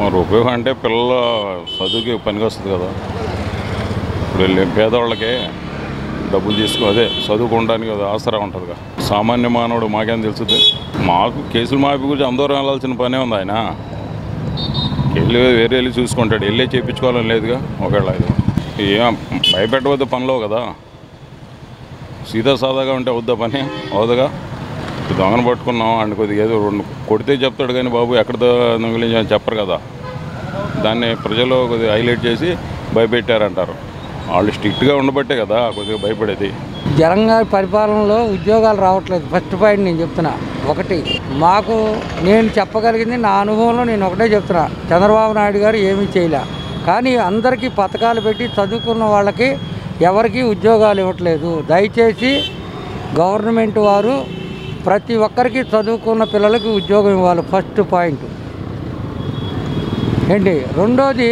మరి ఉపయోగం అంటే పిల్లల చదువుకి పనికి వస్తుంది కదా. ఇప్పుడు వెళ్ళి పేదవాళ్ళకి డబ్బులు తీసుకో అదే చదువుకోవడానికి అది ఆసరా ఉంటుంది కదా సామాన్య మానవుడు మాకేం తెలుస్తుంది మాకు కేసులు మాపి గురించి అందరం వెళ్ళాల్సిన పనే ఉంది ఆయన. వెళ్ళి వేరే వెళ్ళి చూసుకుంటాడు. వెళ్ళే చేయించుకోవాలని లేదుగా ఒకవేళ ఇది ఏం భయపెట్టవద్దు పనిలో కదా. సీదా సాదాగా ఉంటే వద్దా పని? అవుదుగా దొంగను పట్టుకున్నాం అండ్ కొద్దిగా ఏదో రెండు కొడితే చెప్తాడు కానీ బాబు ఎక్కడ దొంగిలించి చెప్పరు కదా. దాన్ని ప్రజలు కొద్దిగా హైలైట్ చేసి భయపెట్టారంటారు. వాళ్ళు స్ట్రిక్ట్గా ఉండబట్టే కదా కొద్దిగా భయపడేది. జగన్ గారి పరిపాలనలో ఉద్యోగాలు రావట్లేదు. ఫస్ట్ పాయింట్ నేను చెప్తున్నా. ఒకటి మాకు నేను చెప్పగలిగింది నా అనుభవంలో నేను ఒకటే చెప్తున్నా. చంద్రబాబు నాయుడు గారు ఏమీ చేయలే. కానీ అందరికీ పథకాలు పెట్టి చదువుకున్న వాళ్ళకి ఎవరికీ ఉద్యోగాలు ఇవ్వట్లేదు. దయచేసి గవర్నమెంట్ వారు ప్రతి ఒక్కరికి చదువుకున్న పిల్లలకి ఉద్యోగం ఇవ్వాలి. First point. ఏంటి? రెండోది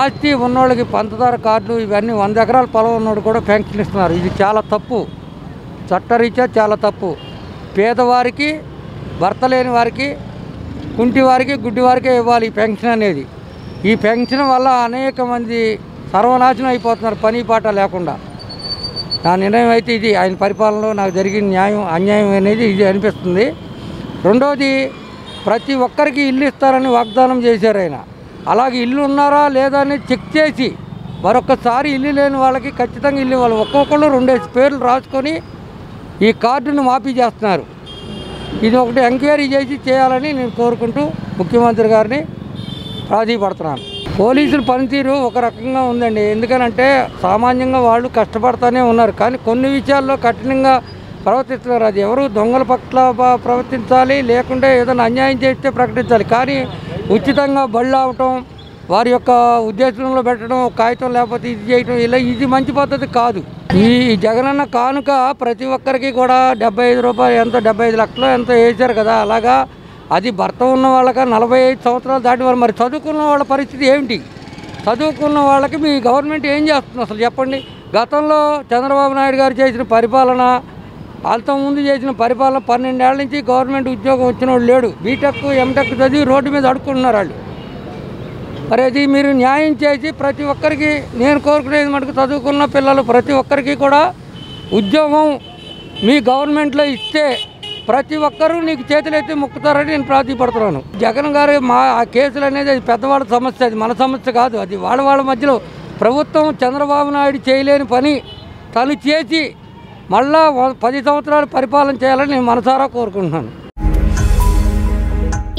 ఆస్తి ఉన్నోళ్ళకి పంచదార కార్డు ఇవన్నీ వంద ఎకరాల పొలం ఉన్నోడు కూడా పెన్షన్ ఇస్తున్నారు. ఇది చాలా తప్పు. చట్టరీత్యా చాలా తప్పు. పేదవారికి భర్త లేని వారికి కుంటి వారికి గుడ్డి వారికే ఇవ్వాలి ఈ పెన్షన్ అనేది. ఈ పెన్షన్ వల్ల అనేక మంది సర్వనాశనం అయిపోతున్నారు పని పాట లేకుండా. నా నిర్ణయం అయితే ఇది. ఆయన పరిపాలనలో నాకు జరిగిన న్యాయం అన్యాయం అనేది ఇది అనిపిస్తుంది. రెండోది ప్రతి ఒక్కరికి ఇల్లు ఇస్తారని వాగ్దానం చేశారు ఆయన. అలాగే ఇల్లు ఉన్నారా లేదా అని చెక్ చేసి మరొకసారి ఇల్లు లేని వాళ్ళకి ఖచ్చితంగా ఇల్లు ఇవ్వాలి. ఒక్కొక్కళ్ళు రెండేసి పేర్లు రాసుకొని ఈ కార్డును మాఫీ చేస్తున్నారు. ఇది ఒకటి ఎంక్వైరీ చేసి చేయాలని నేను కోరుకుంటూ ముఖ్యమంత్రి గారిని ప్రాధీపడుతున్నాను. పోలీసుల పనితీరు ఒక రకంగా ఉందండి. ఎందుకనంటే సామాన్యంగా వాళ్ళు కష్టపడుతూనే ఉన్నారు. కానీ కొన్ని విషయాల్లో కఠినంగా ప్రవర్తిస్తున్నారు. అది ఎవరు దొంగల పట్ల ప్రవర్తించాలి లేకుంటే ఏదైనా అన్యాయం చేస్తే ప్రకటించాలి. కానీ ఉచితంగా బళ్ళు అవటం వారి యొక్క ఉద్దేశంలో పెట్టడం కాగితం లేకపోతే ఇది చేయటం ఇలా ఇది మంచి పద్ధతి కాదు. ఈ జగనన్న కానుక ప్రతి ఒక్కరికి కూడా డెబ్బై ఐదు రూపాయలు ఎంత? డెబ్బై ఐదు లక్షలు ఎంతో వేశారు కదా? అలాగా అది భర్త ఉన్న వాళ్ళకి నలభై ఐదు సంవత్సరాలు దాటి వాళ్ళు. మరి చదువుకున్న వాళ్ళ పరిస్థితి ఏమిటి? చదువుకున్న వాళ్ళకి మీ గవర్నమెంట్ ఏం చేస్తుంది అసలు చెప్పండి? గతంలో చంద్రబాబు నాయుడు గారు చేసిన పరిపాలన అంతకుముందు చేసిన పరిపాలన పన్నెండేళ్ళ నుంచి గవర్నమెంట్ ఉద్యోగం వచ్చిన వాడు లేడు బీటెక్ ఎంటెక్ చదివి రోడ్డు మీద అడుక్కుంటున్నారు వాళ్ళు. మరి అది మీరు న్యాయం చేసి ప్రతి ఒక్కరికి నేను కోరుకునేది మటుకు చదువుకున్న పిల్లలు ప్రతి ఒక్కరికి కూడా ఉద్యోగం మీ గవర్నమెంట్లో ఇస్తే ప్రతి ఒక్కరూ నీకు చేతులైతే మొక్కుతారని నేను ప్రార్థిపడుతున్నాను. జగన్ గారు మా ఆ కేసులు అనేది అది పెద్దవాళ్ళ సమస్య అది మన సమస్య కాదు. అది వాళ్ళ వాళ్ళ మధ్యలో ప్రభుత్వం చంద్రబాబు నాయుడు చేయలేని పని తను చేసి మళ్ళా పది సంవత్సరాలు పరిపాలన చేయాలని నేను మనసారా కోరుకుంటున్నాను.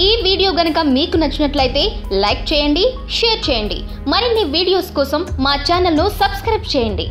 ఈ వీడియో గనక మీకు నచ్చినట్లయితే లైక్ చేయండి షేర్ చేయండి. మరిన్ని వీడియోస్ కోసం మా ఛానల్ను సబ్స్క్రైబ్ చేయండి.